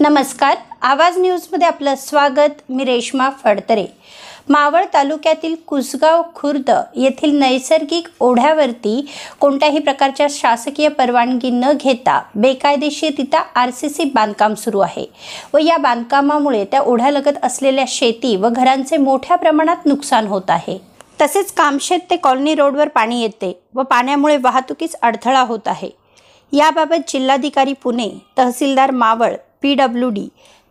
नमस्कार. आवाज न्यूजमध्ये आपलं स्वागत. मी रेश्मा फडतरे. मावळ तालुक्यातील कुसगाव खुर्द येथील नैसर्गिक ओढ्यावरती कोणत्याही प्रकारच्या शासकीय परवानगी न घेता बेकायदेशीररित्या आर सी सी बांधकाम सुरू आहे व या बांधकामामुळे त्या ओढ्यालगत असलेल्या शेती व घरांचे मोठ्या प्रमाणात नुकसान होत आहे. तसेच कामशेत ते कॉलनी रोडवर पाणी येते व पाण्यामुळे वाहतुकीस अडथळा होत आहे. याबाबत जिल्हाधिकारी पुणे तहसीलदार Maval P W D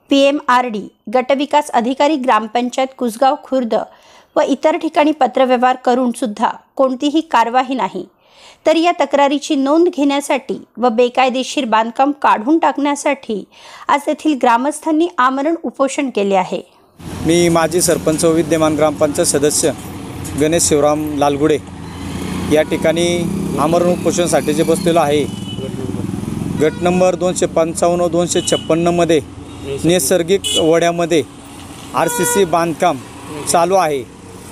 P M R D गटविकास अधिकारी ग्रामपंचायत कुसगाव खुर्द व इतर ठिकाणी पत्रव्यवहार करून सुद्धा कोणतीही कारवाई नाही. तर या तक्रारीची नोंद घेण्यासाठी व बेकायदेशीर बांधकाम काढून टाकण्यासाठी आज तेथील ग्रामस्थांनी आमरण उपोषण केले आहे. मी माजी सरपंच व विद्यमान ग्रामपंचायत सदस्य गणेश शिवराम लालगुडे या ठिकाणी आमरण उपोषणासाठी जे बसलेलो आहे. गट नंबर दोनशे पंचावन्न दोनशे छप्पन्नमध्ये नैसर्गिक. वड्यामध्ये आर सी सी बांधकाम चालू आहे.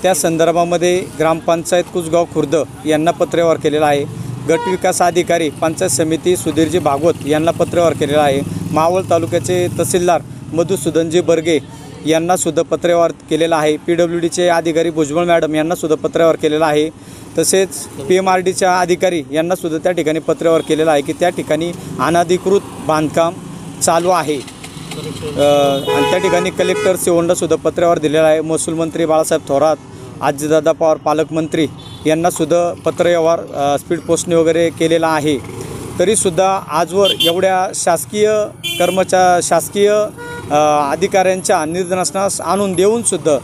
त्या संदर्भामध्ये ग्रामपंचायत कुसगाव खुर्द यांना पत्रव्यवहार केलेला आहे. गट विकास अधिकारी पंचायत समिती सुधीरजी भागवत यांना पत्रव्यवहार केलेला आहे. मावळ तालुक्याचे तहसीलदार मधुसूदनजी बर्गे यांनासुद्धा पत्रव्यवहार केलेला आहे. पी डब्ल्यू डीचे अधिकारी भुजबळ मॅडम यांनासुद्धा पत्रव्यवहार केलेला आहे. तसेच पी एम आर डीच्या अधिकारी यांनासुद्धा त्या ठिकाणी पत्रव्यवहार केलेला आहे की त्या ठिकाणी अनधिकृत बांधकाम चालू आहे. आणि त्या ठिकाणी कलेक्टर सिवंडासुद्धा पत्रव्यवहार दिलेला आहे. महसूल मंत्री बाळासाहेब थोरात आजीदादा पवार पालकमंत्री यांनासुद्धा पत्रव्यवहार स्पीड पोस्टने वगैरे केलेला आहे. तरीसुद्धा आजवर एवढ्या शासकीय कर्मचा शासकीय अधिकाऱ्यांच्या निदर्शनास आणून देऊनसुद्धा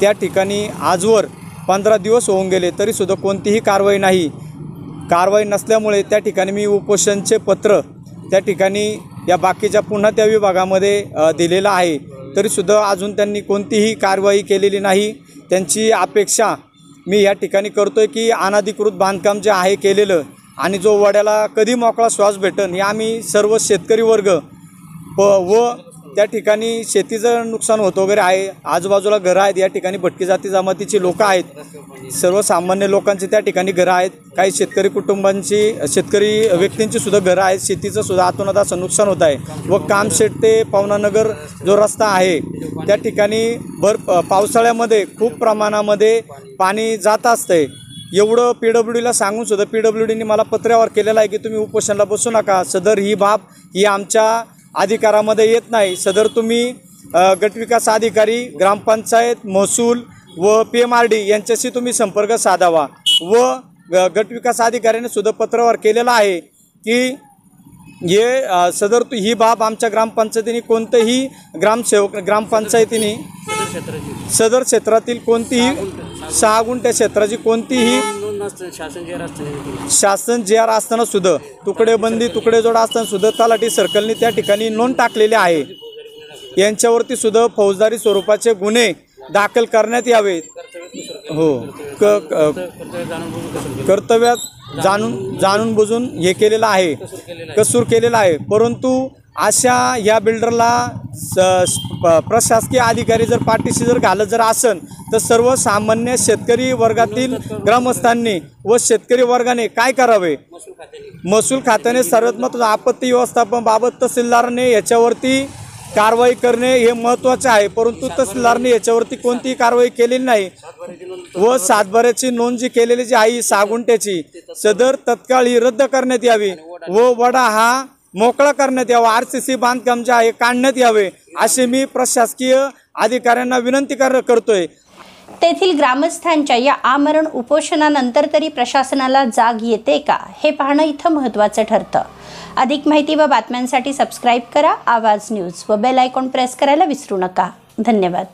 त्या ठिकाणी आजवर पंधरा दिवस होऊन गेले तरीसुद्धा कोणतीही कारवाई नाही. कारवाई नसल्यामुळे त्या ठिकाणी मी उपोषणचे पत्र त्या ठिकाणी या बाकीच्या पुन्हा त्या विभागामध्ये दिलेलं आहे. तरीसुद्धा अजून त्यांनी कोणतीही कारवाई केलेली नाही. त्यांची अपेक्षा मी या ठिकाणी करतो आहे की अनाधिकृत बांधकाम जे आहे केलेलं आणि जो वड्याला कधी मोकळा श्वास भेटन हे आम्ही सर्व शेतकरी वर्ग प व त्या ठिकाणी शेतीचं नुकसान होतं वगैरे आहे. आजूबाजूला घरं आहेत या ठिकाणी भटकी जाती जमातीची लोकं आहेत. सर्वसामान्य लोकांची त्या ठिकाणी घरं आहेत. काही शेतकरी कुटुंबांची शेतकरी व्यक्तींची सुद्धा घरं आहेत. शेतीचं सुद्धा आतोनात असं नुकसान होत आहे. व कामशेट ते पवनानगर जो रस्ता आहे त्या ठिकाणी भर पावसाळ्यामध्ये खूप प्रमाणामध्ये पाणी जात असतंय. एवढं पी डब्ल्यू डीला सांगून सुद्धा पी डब्ल्यू डीने मला पत्रावर केलेलं आहे की तुम्ही उपोषणाला बसू नका. सदर ही बाब ही आमच्या अधिकारामध्ये येत नाही. सदर तुम्ही गटविकास अधिकारी ग्रामपंचायत महसूल व पी एम आर डी यांच्याशी तुम्ही संपर्क साधावा व गटविकास अधिकाऱ्याने सुद्धा पत्रावर केलेलं आहे की हे सदर तु- ही बाब आमच्या ग्रामपंचायतीने कोणतंही ग्रामसेवक ग्रामपंचायतीने सदर क्षेत्रातील कोणतीही सहा गुंठ्या क्षेत्राची कोणतीही शासन जे असतं शासन जे आर असताना सुद्धा तुकडेबंदी तुकडेजोड असताना सुद्धा तलाठी सर्कलने त्या ठिकाणी नोंद टाकलेली आहे. यांच्यावरती सुद्धा फौजदारी स्वरूपाचे गुन्हे दाखल करण्यात यावेत हो क क- कर्तव्यात जाणून जाणून बुजून हे केलेलं आहे. कसूर केलेला आहे. परंतु अशा या बिल्डरला स प- प्रशासकीय अधिकारी जर पाठीशी जर घालत जर असन तर सर्वसामान्य शेतकरी वर्गातील ग्रामस्थांनी व शेतकरी वर्गाने काय करावे? महसूल खात्याने सर्वात महत्त्वाचं आपत्ती व्यवस्थापन बाबत तहसीलदाराने याच्यावरती कारवाई करणे हे महत्त्वाचे आहे. परंतु तहसीलदारने याच्यावरती कोणतीही कारवाई केलेली नाही व सातबाऱ्याची नोंद जी केलेली जी आहे सागुंट्याची सदर तत्काळ ही रद्द करण्यात यावी व वडा हा मोकळा करण्यात यावा. आर सी सी बांधकाम जे आहे काढण्यात यावे असे मी प्रशासकीय अधिकाऱ्यांना विनंती कर करतोय. तेथील ग्रामस्थांच्या या आमरण उपोषणानंतर तरी प्रशासनाला जाग येते का हे पाहणं इथं महत्त्वाचं ठरतं. अधिक माहिती व बातम्यांसाठी सबस्क्राईब करा. आवाज न्यूज व बेल आयकॉन प्रेस करायला विसरू नका. धन्यवाद.